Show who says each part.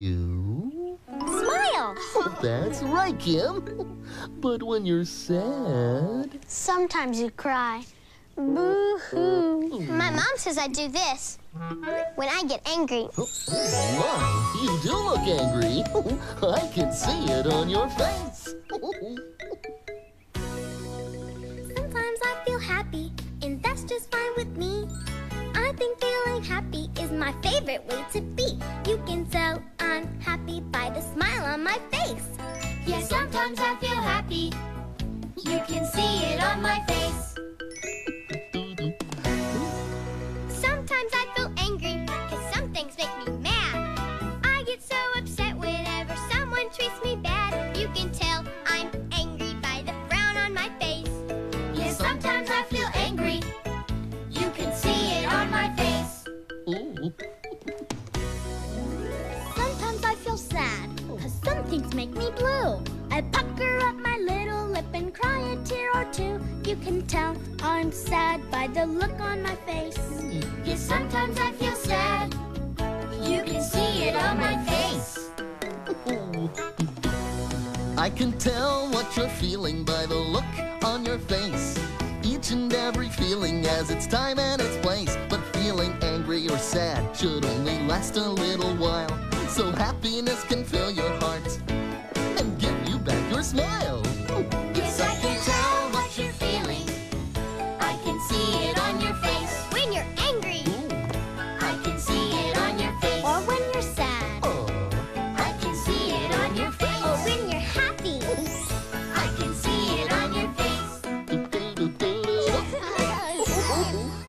Speaker 1: You?
Speaker 2: Smile!
Speaker 1: Oh, that's right, Kim. But when you're sad.
Speaker 2: Sometimes you cry. Boo-hoo. My mom says I do this when I get angry.
Speaker 1: Oh, my, you do look angry. I can see it on your face.
Speaker 3: Sometimes I feel happy, and that's just fine with me. I think feeling happy is my favorite way to be. You can tell I'm happy by the smile on my face.
Speaker 4: Yeah, sometimes I feel happy. You can see it on my face.
Speaker 3: Sad by the look on my face.
Speaker 4: Sometimes I feel sad. You can see it on my face.
Speaker 1: I can tell what you're feeling by the look on your face. Each and every feeling has its time and its place. But feeling angry or sad should only last a little while. So happiness can fill your heart